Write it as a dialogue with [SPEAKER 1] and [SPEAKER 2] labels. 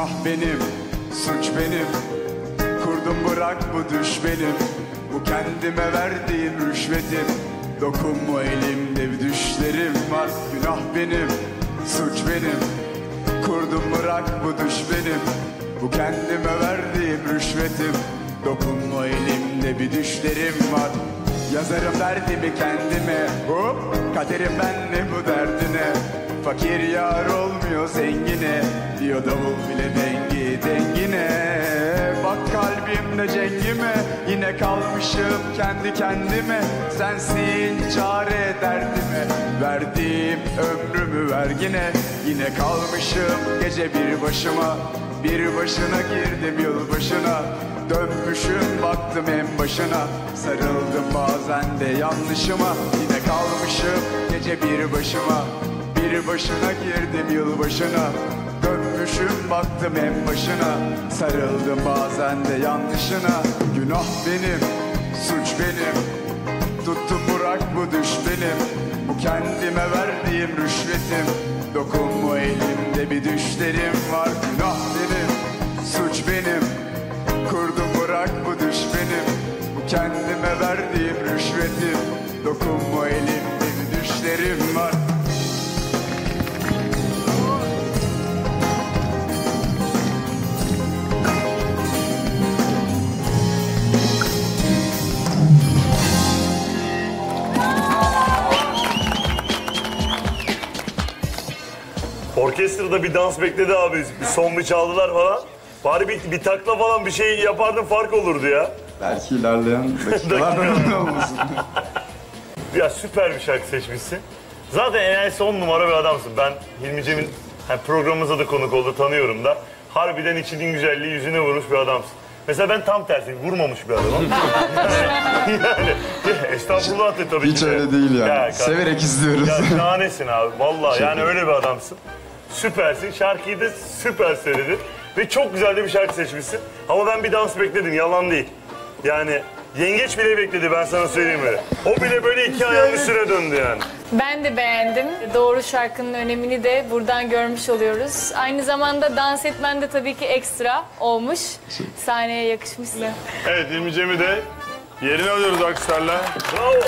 [SPEAKER 1] Günah benim, suç benim. Kurdum bırak bu düş benim. Bu kendime verdiğim rüşvetim. Dokunma elimde bir düşlerim var. Günah benim, suç benim. Kurdum bırak bu düş benim. Bu kendime verdiğim rüşvetim. Dokunma elimde bir düşlerim var. Yazarım derdimi kendime. Hop kaderim benle bu derdine Fakir yar olmuyor zengine. Diyor davul bile dengi dengine. Bak kalbimde cengime. Yine kalmışım kendi kendime. Sensin çare derdime. Verdiğim ömrümü vergine Yine kalmışım gece bir başıma. Bir başına girdim yılbaşına. Dönmüşüm baktım en başına. Sarıldım bazen de yanlışıma. Yine kalmışım gece bir başıma Bir başına girdim yılbaşına. Dönmüşüm baktım en başına. Sarıldım bazen de yanlışına. Günah benim, suç benim. Tuttum bırak bu düş benim. Bu kendime verdiğim rüşvetim. Dokunma elimde bir düşlerim var. Günah benim, suç benim. Kurdum bırak bu düş benim. Bu kendime verdiğim rüşvetim. Dokunma elimde
[SPEAKER 2] Orkestrada bir dans bekledi abi. Bir son bir çaldılar falan. Bari bir, bir takla falan bir şey yapardın fark olurdu ya.
[SPEAKER 1] Belki ilerleyen dakikalarda öyle olmasın.
[SPEAKER 2] Ya süper bir şarkı seçmişsin. Zaten enerjisi on numara bir adamsın. Ben Hilmi Cem'in hani programımıza da konuk oldu tanıyorum da. Harbiden içinin güzelliği yüzüne vurmuş bir adamsın. Mesela ben tam tersi vurmamış bir adamım. yani estağfurullah de tabii
[SPEAKER 1] Hiç
[SPEAKER 2] ki de.
[SPEAKER 1] öyle değil yani.
[SPEAKER 2] Ya,
[SPEAKER 1] Severek izliyoruz.
[SPEAKER 2] Ya şahanesin abi. Vallahi yani öyle bir adamsın. Süpersin. Şarkıyı da süper söyledin. Ve çok güzel de bir şarkı seçmişsin. Ama ben bir dans bekledim. Yalan değil. Yani yengeç bile bekledi ben sana söyleyeyim öyle. O bile böyle iki ayağın üstüne döndü yani.
[SPEAKER 3] Ben de beğendim. Doğru şarkının önemini de buradan görmüş oluyoruz. Aynı zamanda dans etmen de tabii ki ekstra olmuş. Sahneye yakışmışsın.
[SPEAKER 4] Evet İlmi Cem'i de yerine alıyoruz alkışlarla.
[SPEAKER 2] Bravo.